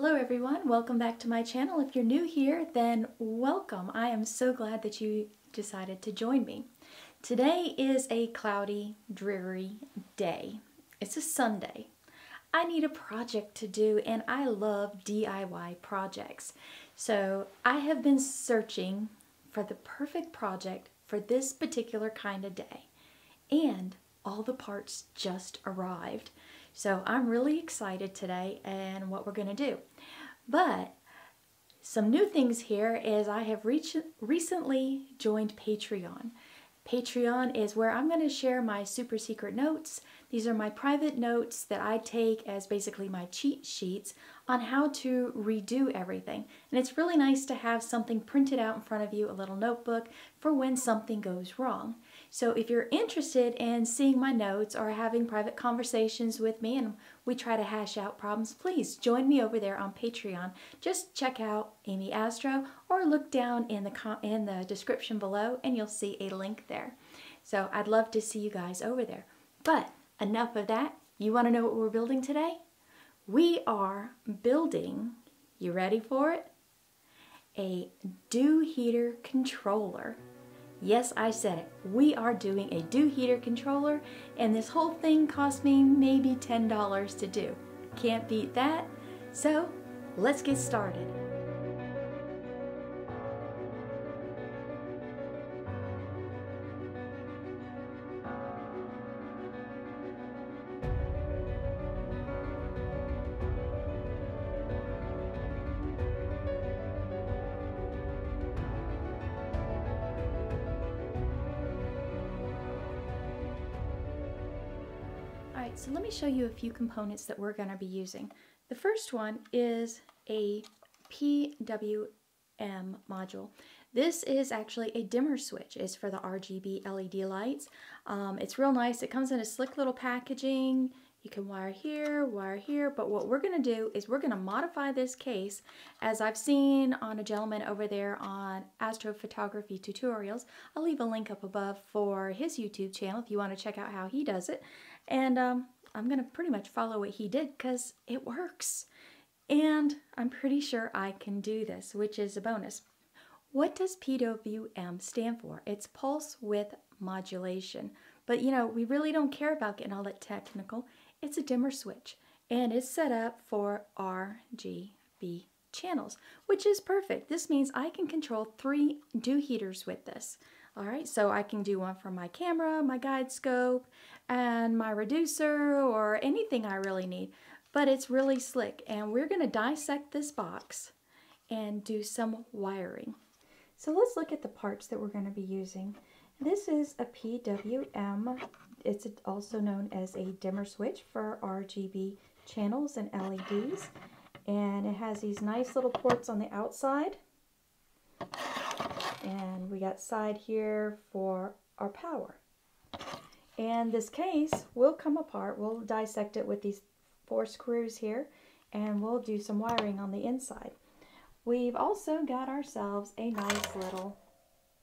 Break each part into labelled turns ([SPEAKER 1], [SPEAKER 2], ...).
[SPEAKER 1] Hello everyone, welcome back to my channel. If you're new here, then welcome. I am so glad that you decided to join me. Today is a cloudy, dreary day. It's a Sunday. I need a project to do and I love DIY projects. So I have been searching for the perfect project for this particular kind of day. And all the parts just arrived. So I'm really excited today and what we're going to do. But some new things here is I have recently joined Patreon. Patreon is where I'm going to share my super secret notes. These are my private notes that I take as basically my cheat sheets on how to redo everything. And it's really nice to have something printed out in front of you, a little notebook, for when something goes wrong. So if you're interested in seeing my notes or having private conversations with me and we try to hash out problems, please join me over there on Patreon. Just check out Amy Astro or look down in the, in the description below and you'll see a link there. So I'd love to see you guys over there. But enough of that. You want to know what we're building today? We are building, you ready for it? A dew heater controller. Yes, I said it. We are doing a dew heater controller and this whole thing cost me maybe $10 to do. Can't beat that. So let's get started. So let me show you a few components that we're going to be using. The first one is a PWM module. This is actually a dimmer switch. It's for the RGB LED lights. Um, it's real nice. It comes in a slick little packaging. You can wire here, wire here, but what we're to do is we're to modify this case as I've seen on a gentleman over there on astrophotography tutorials. I'll leave a link up above for his YouTube channel if you want to check out how he does it. And um, I'm to pretty much follow what he did because it works. And I'm pretty sure I can do this, which is a bonus. What does PWM stand for? It's pulse width modulation. But you know, we really don't care about getting all that technical. It's a dimmer switch and it's set up for RGB channels, which is perfect. This means I can control three dew heaters with this. All right, so I can do one for my camera, my guide scope, and my reducer, or anything I really need. But it's really slick, and we're gonna dissect this box and do some wiring. So let's look at the parts that we're gonna be using. This is a PWM. It's also known as a dimmer switch for RGB channels and LEDs. And it has these nice little ports on the outside and we got side here for our power. And this case will come apart. We'll dissect it with these four screws here and we'll do some wiring on the inside. We've also got ourselves a nice little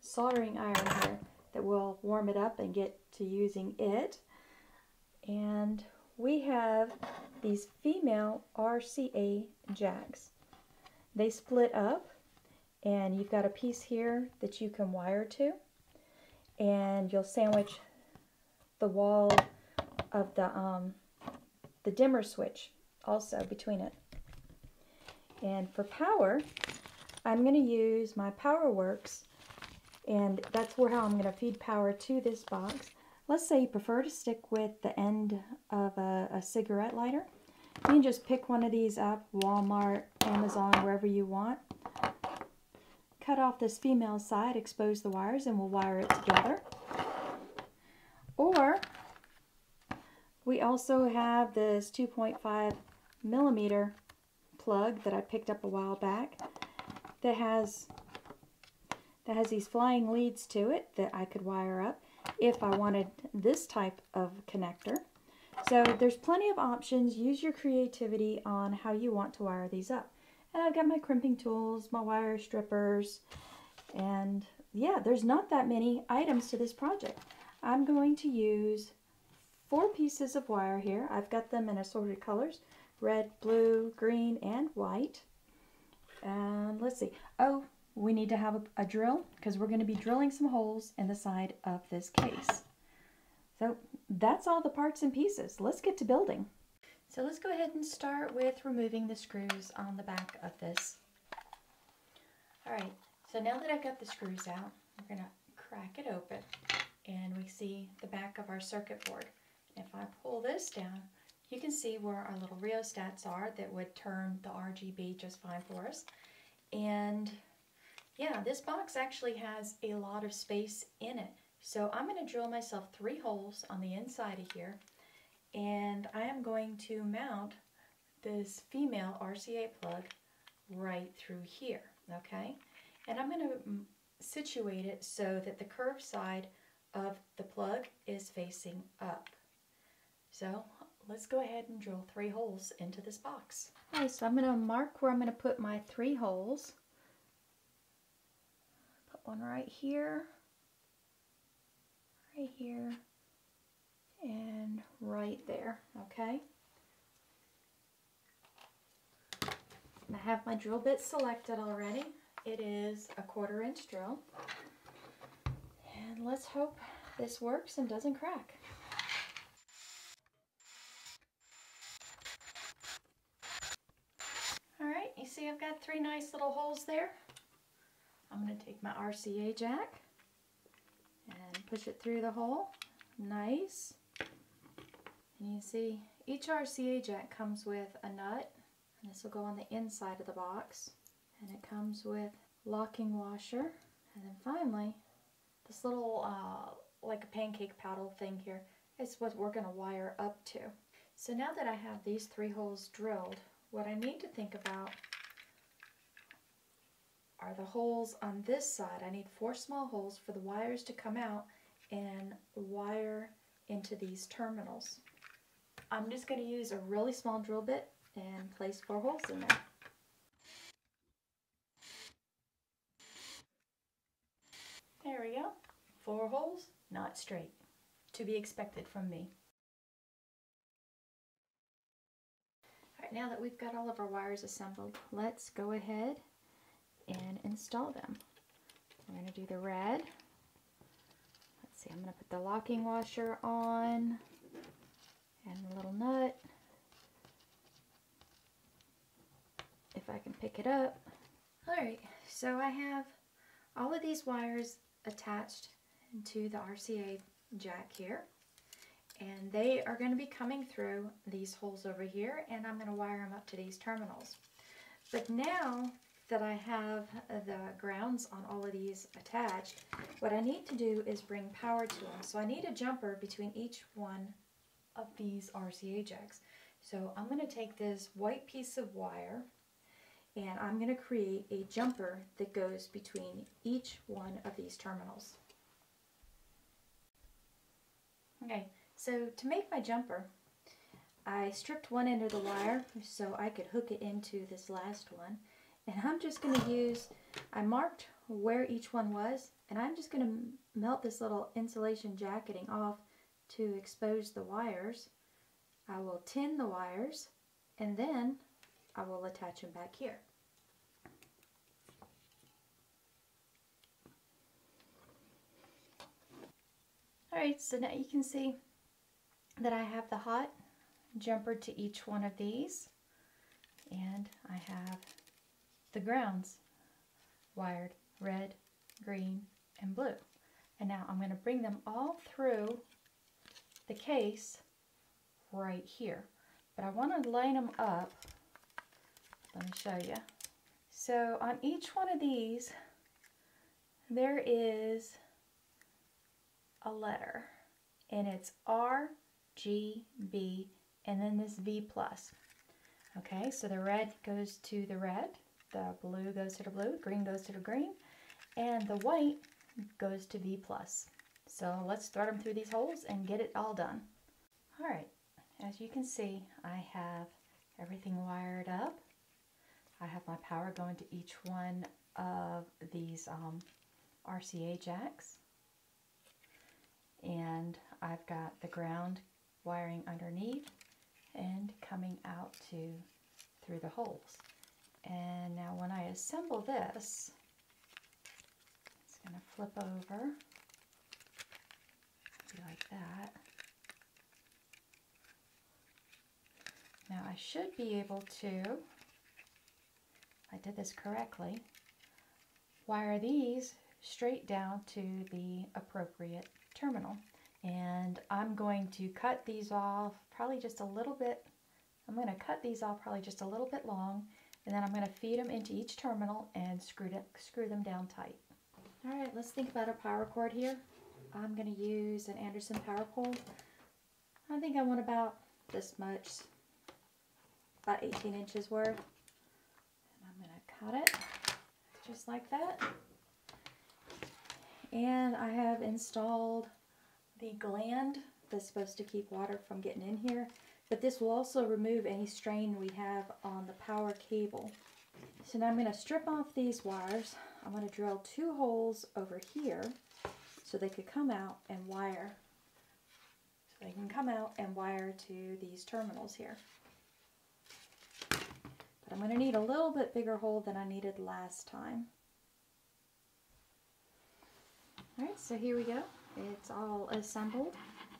[SPEAKER 1] soldering iron here that will warm it up and get to using it. And we have these female RCA jacks. They split up and you've got a piece here that you can wire to and you'll sandwich the wall of the um, the dimmer switch also between it and for power I'm going to use my Powerwerx and that's where how I'm going to feed power to this box. Let's say you prefer to stick with the end of a, a cigarette lighter. You can just pick one of these up Walmart Amazon wherever you want. Cut off this female side, expose the wires, and we'll wire it together. Or we also have this 2.5 millimeter plug that I picked up a while back that has that has these flying leads to it that I could wire up if I wanted this type of connector. So there's plenty of options. Use your creativity on how you want to wire these up. And I've got my crimping tools, my wire strippers, and yeah, there's not that many items to this project. I'm going to use four pieces of wire here. I've got them in assorted colors. red, blue, green, and white. And let's see. Oh, we need to have a, a drill because we're going to be drilling some holes in the side of this case. So that's all the parts and pieces. Let's get to building. So let's go ahead and start with removing the screws on the back of this. Alright, so now that I've got the screws out, we're going to crack it open and we see the back of our circuit board. If I pull this down, you can see where our little rheostats are that would turn the RGB just fine for us. And yeah, this box actually has a lot of space in it. So I'm going to drill myself three holes on the inside of here and I am going to mount this female RCA plug right through here, okay? And I'm going to mm, situate it so that the curved side of the plug is facing up. So let's go ahead and drill three holes into this box. Okay, so I'm going to mark where I'm going to put my three holes. One right here, right here, and right there, okay? I have my drill bit selected already. It is a quarter inch drill. And let's hope this works and doesn't crack. Alright, you see I've got three nice little holes there. I'm going to take my RCA jack and push it through the hole. Nice. And you see, each RCA jack comes with a nut, and this will go on the inside of the box. And it comes with locking washer. And then finally, this little, uh, like a pancake paddle thing here is what we're going to wire up to. So now that I have these three holes drilled, what I need to think about are the holes on this side. I need four small holes for the wires to come out and wire into these terminals. I'm just going to use a really small drill bit and place four holes in there. There we go. Four holes, not straight. To be expected from me. Alright, now that we've got all of our wires assembled, let's go ahead and install them. We're going to do the red. Let's see, I'm going to put the locking washer on and a little nut. If I can pick it up. Alright, so I have all of these wires attached to the RCA jack here. And they are going to be coming through these holes over here and I'm going to wire them up to these terminals. But now that I have uh, the grounds on all of these attached, what I need to do is bring power to them. So I need a jumper between each one of these RCA jacks. So I'm going to take this white piece of wire and I'm going to create a jumper that goes between each one of these terminals. Okay, so to make my jumper, I stripped one end of the wire so I could hook it into this last one. And I'm just going to use, I marked where each one was, and I'm just going to melt this little insulation jacketing off to expose the wires. I will tin the wires and then I will attach them back here. Alright, so now you can see that I have the hot jumper to each one of these and I have the grounds wired red, green, and blue. And now I'm going to bring them all through the case right here. But I want to line them up. Let me show you. So on each one of these, there is a letter. And it's R, G, B, and then this V plus. Okay, so the red goes to the red, the blue goes to the blue, green goes to the green, and the white goes to V. So let's thread them through these holes and get it all done. All right, as you can see, I have everything wired up. I have my power going to each one of these um, RCA jacks. And I've got the ground wiring underneath and coming out to through the holes. And now when I assemble this, it's going to flip over, like that. Now I should be able to, I did this correctly, wire these straight down to the appropriate terminal. And I'm going to cut these off probably just a little bit, I'm going to cut these off probably just a little bit long and then I'm going to feed them into each terminal and screw, it, screw them down tight. Alright, let's think about our power cord here. I'm going to use an Anderson power pole. I think I want about this much, about 18 inches worth. And I'm going to cut it just like that. And I have installed the gland that's supposed to keep water from getting in here. But this will also remove any strain we have on the power cable. So now I'm going to strip off these wires. I'm going to drill two holes over here so they could come out and wire. So they can come out and wire to these terminals here. But I'm going to need a little bit bigger hole than I needed last time. Alright, so here we go. It's all assembled.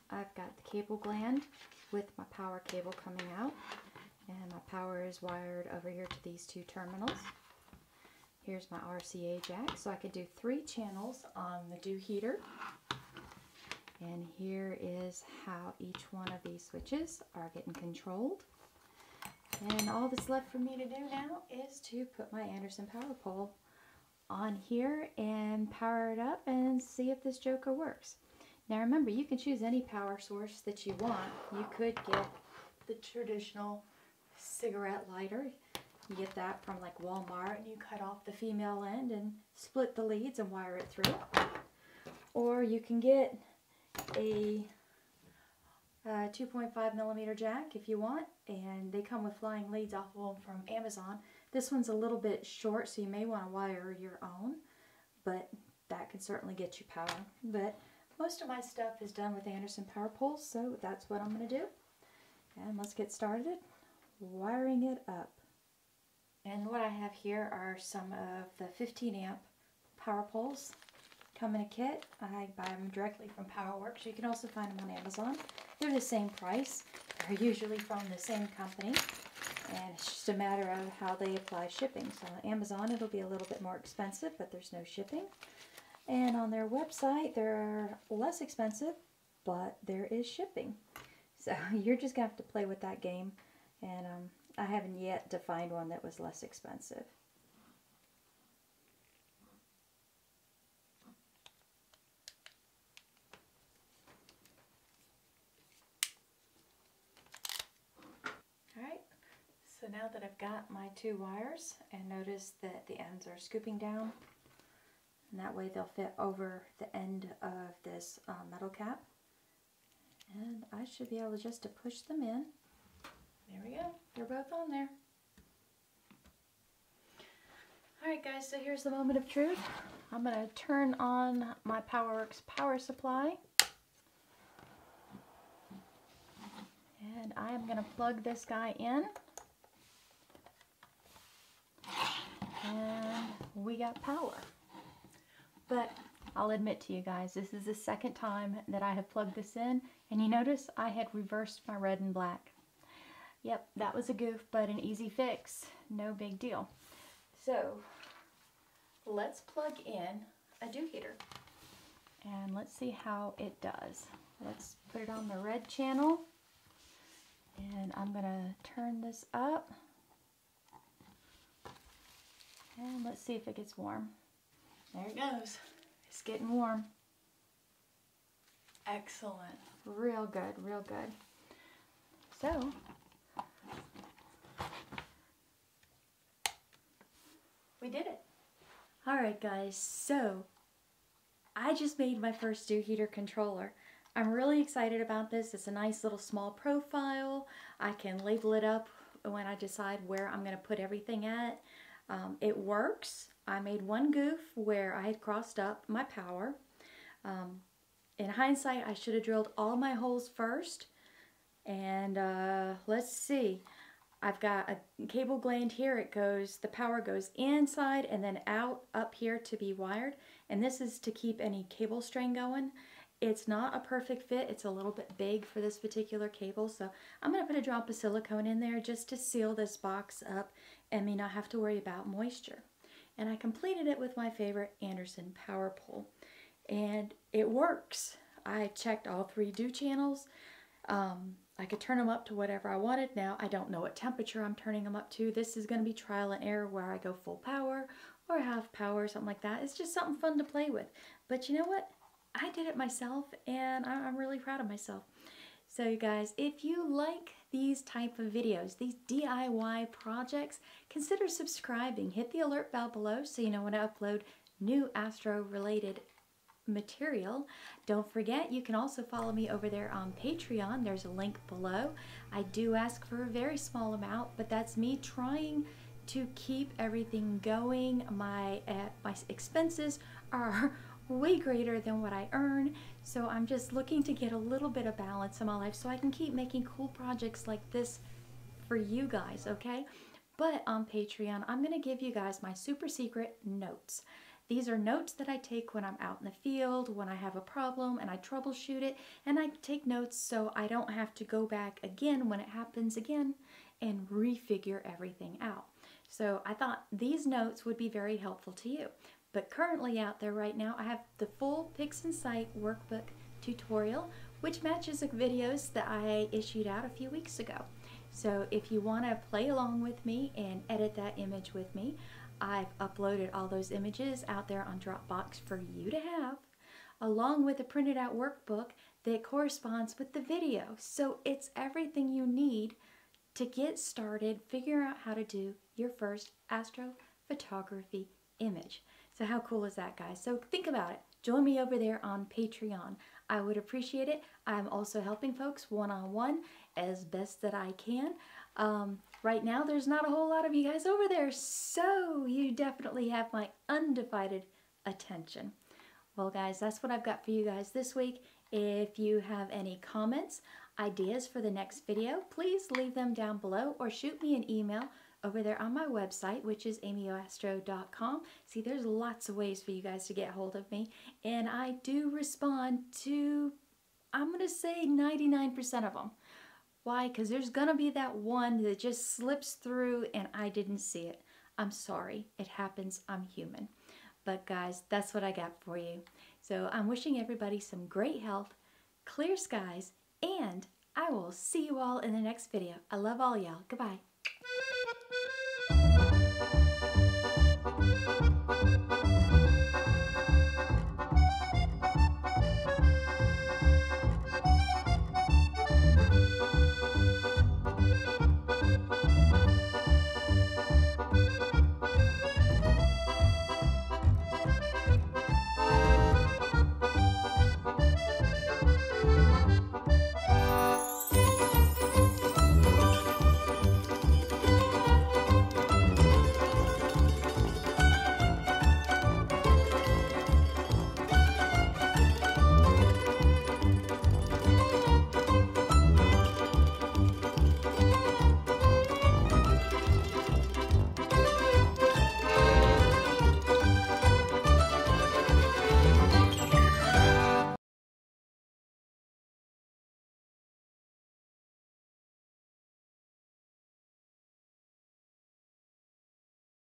[SPEAKER 1] I've got the cable gland with my power cable coming out. And my power is wired over here to these two terminals. Here's my RCA jack, so I could do three channels on the dew heater. And here is how each one of these switches are getting controlled. And all that's left for me to do now is to put my Anderson power pole on here and power it up and see if this joker works. Now remember, you can choose any power source that you want. You could get the traditional cigarette lighter. You get that from like Walmart and you cut off the female end and split the leads and wire it through. Or you can get a, a 2.5 millimeter jack if you want and they come with flying leads off of them from Amazon. This one's a little bit short so you may want to wire your own but that can certainly get you power. But most of my stuff is done with Anderson power poles, so that's what I'm going to do. And let's get started wiring it up. And what I have here are some of the 15 amp power poles. Come in a kit. I buy them directly from Powerwerx. You can also find them on Amazon. They're the same price. They're usually from the same company. And it's just a matter of how they apply shipping. So on Amazon it'll be a little bit more expensive, but there's no shipping. And on their website, they're less expensive, but there is shipping. So you're just going to have to play with that game. And um, I haven't yet to find one that was less expensive. Alright, so now that I've got my two wires and notice that the ends are scooping down, and that way they'll fit over the end of this uh, metal cap. And I should be able just to push them in. There we go. They're both on there. Alright guys, so here's the moment of truth. I'm going to turn on my Powerwerx power supply. And I am going to plug this guy in. And we got power. But I'll admit to you guys, this is the second time that I have plugged this in, and you notice I had reversed my red and black. Yep, that was a goof, but an easy fix. No big deal. So, let's plug in a dew heater. And let's see how it does. Let's put it on the red channel. And I'm going to turn this up. And let's see if it gets warm. There it goes. It's getting warm. Excellent. Real good, real good. So, we did it. Alright guys, so I just made my first dew heater controller. I'm really excited about this. It's a nice little small profile. I can label it up when I decide where I'm going to put everything at. Um, it works. I made one goof where I had crossed up my power. Um, in hindsight, I should have drilled all my holes first And uh, let's see. I've got a cable gland here. It goes, the power goes inside and then out up here to be wired. And this is to keep any cable strain going. It's not a perfect fit. It's a little bit big for this particular cable. So I'm going to put a drop of silicone in there just to seal this box up and me not have to worry about moisture. And I completed it with my favorite Anderson power pole. And it works. I checked all three dew channels. Um, I could turn them up to whatever I wanted. Now, I don't know what temperature I'm turning them up to. This is going to be trial and error where I go full power or half power, or something like that. It's just something fun to play with. But you know what? I did it myself and I'm really proud of myself. So you guys, if you like these type of videos, these DIY projects, consider subscribing. Hit the alert bell below so you know when I upload new Astro related material. Don't forget, you can also follow me over there on Patreon. There's a link below. I do ask for a very small amount, but that's me trying to keep everything going. My, uh, my expenses are way greater than what I earn, so I'm just looking to get a little bit of balance in my life so I can keep making cool projects like this for you guys, okay? But on Patreon, I'm to give you guys my super secret notes. These are notes that I take when I'm out in the field, when I have a problem and I troubleshoot it, and I take notes so I don't have to go back again when it happens again and refigure everything out. So I thought these notes would be very helpful to you. But currently out there right now, I have the full PixInsight workbook tutorial, which matches the videos that I issued out a few weeks ago. So if you want to play along with me and edit that image with me, I've uploaded all those images out there on Dropbox for you to have, along with a printed out workbook that corresponds with the video. So it's everything you need to get started, figure out how to do your first astrophotography image. So how cool is that, guys? So think about it. Join me over there on Patreon. I would appreciate it. I'm also helping folks one-on-one as best that I can. Um, right now, there's not a whole lot of you guys over there, so you definitely have my undivided attention. Well, guys, that's what I've got for you guys this week. If you have any comments, ideas for the next video, please leave them down below or shoot me an email over there on my website, which is amyastro.com. See, there's lots of ways for you guys to get hold of me, and I do respond to, I'm going to say 99% of them. Why? Because there's going to be that one that just slips through and I didn't see it. I'm sorry. It happens. I'm human. But guys, that's what I got for you. So I'm wishing everybody some great health, clear skies, and I will see you all in the next video. I love all y'all. Goodbye. Thank you.